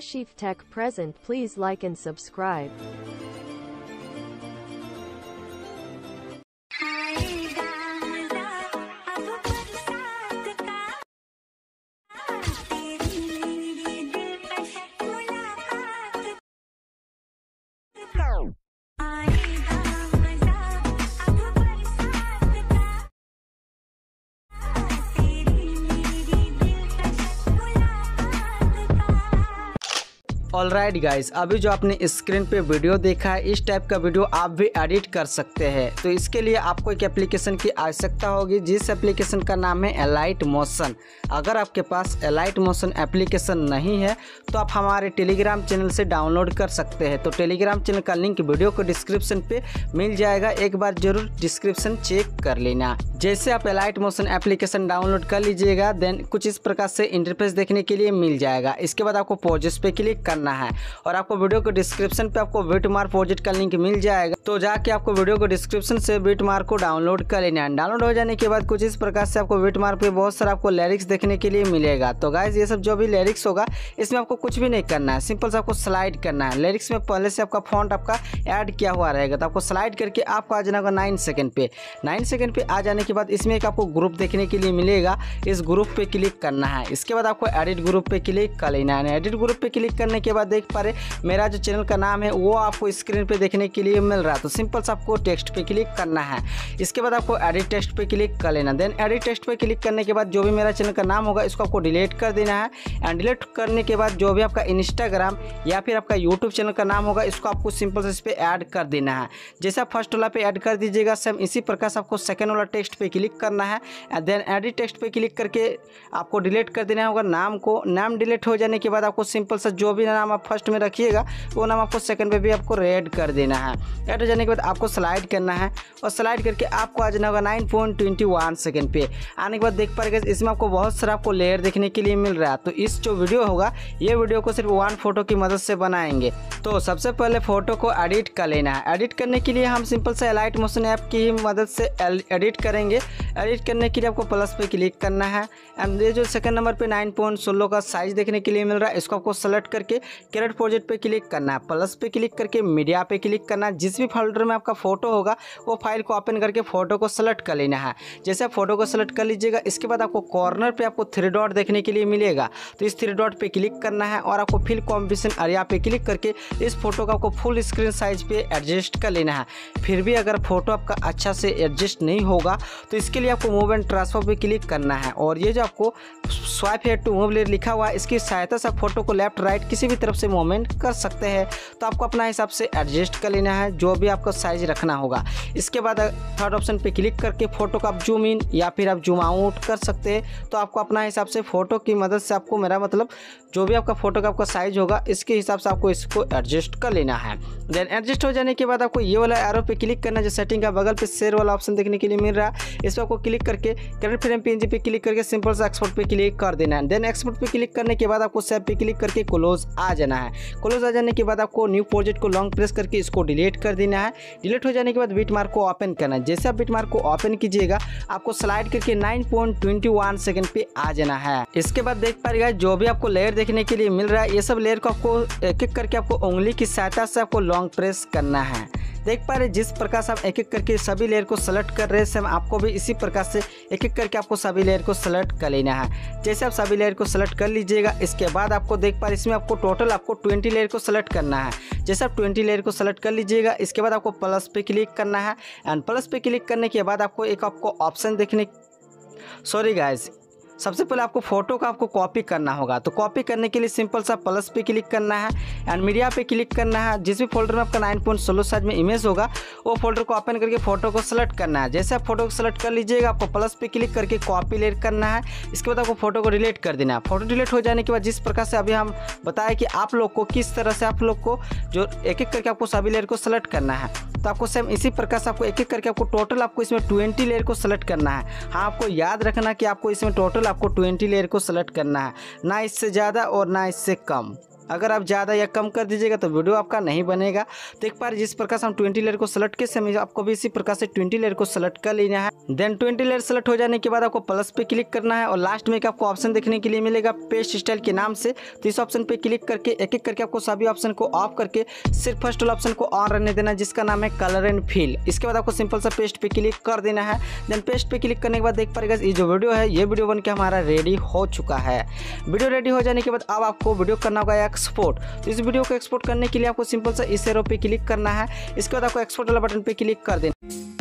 Kashif Tech present please like and subscribe. All right guys अभी जो आपने screen पे वीडियो देखा है, इस टाइप का वीडियो आप भी एडिट कर सकते हैं। तो इसके लिए आपको एक एप्लीकेशन की आवश्यकता होगी, जिस एप्लीकेशन का नाम है एलाइट मोशन अगर आपके पास एलाइट मोशन एप्लीकेशन नहीं है तो आप हमारे टेलीग्राम चैनल से डाउनलोड कर सकते हैं। तो टेलीग्राम चैनल का लिंक वीडियो को डिस्क्रिप्शन पे मिल जाएगा। एक बार ज़रूर डिस्क्रिप्शन चेक कर लेना। जैसे आप एलाइट मोशन एप्लीकेशन डाउनलोड कर लीजिएगा देन कुछ इस प्रकार से इंटरफेस देखने के लिए मिल जाएगा। इसके बाद आपको प्रोजेक्ट पे क्लिक करना है। और आपको वीडियो को डिस्क्रिप्शन पे आपको बीट मार प्रोजेक्ट का लिंक मिल जाएगा। तो जाके आपको वीडियो को डिस्क्रिप्शन से बीट मार को डाउनलोड कर लेना है। डाउनलोड हो जाने के बाद कुछ इस प्रकार से आपको बीट मार पे बहुत सारा आपको लिरिक्स देखने के लिए मिलेगा। तो गाइज़ ये सब जो भी लिरिक्स होगा, इसमें आपको कुछ भी नहीं करना है। सिंपल से आपको स्लाइड करना है। लिरिक्स में पहले से आपका फॉन्ट आपका ऐड किया हुआ रहेगा। तो आपको स्लाइड करके आपको आ जाना होगा नाइन सेकंड पे। नाइन सेकंड पे आ जाने के बाद इसमें एक आपको ग्रुप देखने के लिए मिलेगा। इस ग्रुप पे क्लिक करना है। इसके बाद आपको एडिट ग्रुप पे क्लिक कर लेना है। एडिट ग्रुप पे क्लिक करने के बाद देख पा रहे मेरा जो चैनल का नाम है, वो आपको स्क्रीन पे देखने के लिए मिल रहा है। तो सिंपल से आपको टेक्स्ट पे क्लिक करना है। इसके बाद आपको एडिट टेक्स्ट पे क्लिक कर लेना। देन एडिट टेक्स्ट पे क्लिक करने के बाद जो भी मेरा चैनल का नाम होगा, इसको आपको डिलीट कर देना है। एंड डिलीट करने के बाद जो भी आपका इंस्टाग्राम या फिर आपका यूट्यूब चैनल का नाम होगा, इसको आपको सिंपल से इस पर ऐड कर देना है। जैसे फ़र्स्ट वाला पे ऐड कर दीजिएगा सेम इसी प्रकार से आपको सेकेंड वाला टेक्स्ट पे क्लिक करना है। एंड देन एडिट टेक्स्ट पे क्लिक करके आपको डिलीट कर देना होगा नाम को। नाम डिलीट हो जाने के बाद आपको सिंपल सा जो भी नाम आप फ़र्स्ट में रखिएगा, वो नाम आपको सेकंड पे भी आपको रेड कर देना है। ऐड हो जाने के बाद आपको स्लाइड करना है और स्लाइड करके आपको आ जाना होगा nine point twenty one second पे। आने के बाद देख पाएगा इसमें आपको बहुत सारा आपको लेयर देखने के लिए मिल रहा है। तो इस जो वीडियो होगा, ये वीडियो को सिर्फ़ वन फ़ोटो की मदद से बनाएँगे। तो सबसे पहले फ़ोटो को एडिट कर लेना है। एडिट करने के लिए हम सिंपल से लाइट मोशन ऐप की मदद से एडिट करेंगे। एडिट करने के लिए आपको प्लस पे क्लिक करना है। एंड ये जो सेकंड नंबर पे नाइन पॉइंट सोलह का साइज़ देखने के लिए मिल रहा है, इसको आपको सेलेक्ट करके क्रेडिट प्रोजेक्ट पे क्लिक करना है। प्लस पे क्लिक करके मीडिया पे क्लिक करना है। जिस भी फोल्डर में आपका फ़ोटो होगा, वो फ़ाइल को ओपन करके फ़ोटो को सेलेक्ट कर लेना है। जैसे आप फ़ोटो को सेलेक्ट कर लीजिएगा, इसके बाद आपको कॉर्नर पर आपको थ्री डॉट देखने के लिए मिलेगा। तो इस थ्री डॉट पर क्लिक करना है और आपको फिल कॉम्बिनेशन एरिया पे क्लिक करके इस फ़ोटो का आपको फुल स्क्रीन साइज़ पे एडजस्ट कर लेना है। फिर भी अगर फ़ोटो आपका अच्छा से एडजस्ट नहीं होगा तो इसके लिए आपको मूव एंड ट्रांसफ़र पे क्लिक करना है और ये जो आपको स्वाइप हेड टू मूव लिखा हुआ है। इसकी सहायता से आप फ़ोटो को लेफ़्ट, राइट किसी भी तरफ़ से मूवमेंट कर सकते हैं। तो आपको अपना हिसाब से एडजस्ट कर लेना है, जो भी आपको साइज़ रखना होगा। इसके बाद थर्ड ऑप्शन पे क्लिक करके फ़ोटो को आप जूम इन या फिर आप जूम आउट कर सकते हैं। तो आपको अपना हिसाब से फ़ोटो की मदद से आपको मेरा मतलब जो भी आपका फ़ोटो का आपका साइज़ होगा, इसके हिसाब से आपको इसको एडजस्ट कर लेना है। देन एडजस्ट हो जाने के बाद आपको ये वाला एरो पे क्लिक करना जो सेटिंग का बगल पे शेयर वाला ऑप्शन देखने के लिए मिल रहा है। इस पर आपको क्लिक करके करंट फ्रेम पी पे क्लिक करके सिंपल से एक्सपोर्ट पे क्लिक कर देना है। देन एक्सपोर्ट पे क्लिक करने के बाद आपको सेव पे क्लिक करके क्लोज आ जाना है। क्लोज आ जाने के बाद आपको न्यू प्रोजेक्ट को लॉन्ग प्रेस करके इसको डिलीट कर देना है। डिलीट हो जाने के बाद बीट मार्क को ओपन करना है। जैसे आप बीट मार्क को ओपन कीजिएगा, आपको स्लाइड करके 9.21 सेकंड पे आ जाना है। इसके बाद देख पाएगा, जो भी आपको लेयर देखने के लिए मिल रहा है, ये सब लेयर को आपको एक एक करके आपको उंगली की सहायता से आपको लॉन्ग प्रेस करना है। देख पा रहे जिस प्रकार से आप एक एक करके सभी लेयर को सेलेक्ट कर रहे हैं आपको भी इसी प्रकार से एक एक करके आपको सभी लेयर को सेलेक्ट कर लेना है। जैसे आप सभी लेयर को सेलेक्ट कर लीजिएगा, इसके बाद आपको देख पा रहे इसमें आपको टोटल आपको ट्वेंटी लेयर को सेलेक्ट करना है। जैसे आप ट्वेंटी लेयर को सेलेक्ट कर लीजिएगा, इसके बाद आपको प्लस पे क्लिक करना है। एंड प्लस पे क्लिक करने के बाद आपको एक आपको ऑप्शन देखने सॉरी गाइज़ सबसे पहले आपको फ़ोटो का आपको कॉपी करना होगा। तो कॉपी करने के लिए सिंपल सा प्लस पे क्लिक करना है एंड मीडिया पे क्लिक करना है। जिस भी फोल्डर में आपका नाइन पॉइंट सोलह साइज़ में इमेज होगा, वो फोल्डर को ओपन करके फ़ोटो को सेलेक्ट करना है। जैसे आप फ़ोटो को सेलेक्ट कर लीजिएगा, आपको प्लस पे क्लिक करके कॉपी लेट करना है। इसके बाद आपको फ़ोटो को डिलीट कर देना है। फ़ोटो डिलीट हो जाने के बाद जिस प्रकार से अभी हम बताया कि आप लोग को, किस तरह से आप लोग को जो एक एक करके आपको सभी लेयर को सेलेक्ट करना है तो आपको सेम इसी प्रकार से आपको एक एक करके आपको टोटल आपको इसमें ट्वेंटी लेयर को सेलेक्ट करना है। हाँ आपको याद रखना कि आपको इसमें टोटल आपको ट्वेंटी लेयर को सेलेक्ट करना है। ना इससे ज़्यादा और ना इससे कम। अगर आप ज़्यादा या कम कर दीजिएगा तो वीडियो आपका नहीं बनेगा। तो एक बार जिस प्रकार से हम ट्वेंटी लेयर को सेलेक्ट के समय आपको भी इसी प्रकार से ट्वेंटी लेयर को सेलेक्ट कर लेना है। देन ट्वेंटी लेयर सेलेक्ट हो जाने के बाद आपको प्लस पे क्लिक करना है और लास्ट में एक आपको ऑप्शन देखने के लिए मिलेगा पेस्ट स्टाइल के नाम से। तो इस ऑप्शन पे क्लिक करके, एक एक करके आपको सभी ऑप्शन को ऑफ़ करके सिर्फ़ फ़र्स्ट वाला ऑप्शन को ऑन रहने देना जिसका नाम है कलर एंड फील इसके बाद आपको सिंपल सा पेस्ट पे क्लिक कर देना है। देन पेस्ट पे क्लिक करने के बाद देख पाएगा ये जो वीडियो है, ये वीडियो बन के हमारा रेडी हो चुका है। वीडियो रेडी हो जाने के बाद अब आपको वीडियो करना होगा एक्सपोर्ट तो इस वीडियो को एक्सपोर्ट करने के लिए आपको सिंपल सा इस एरो पे क्लिक करना है। इसके बाद आपको एक्सपोर्ट वाला बटन पे क्लिक कर देना।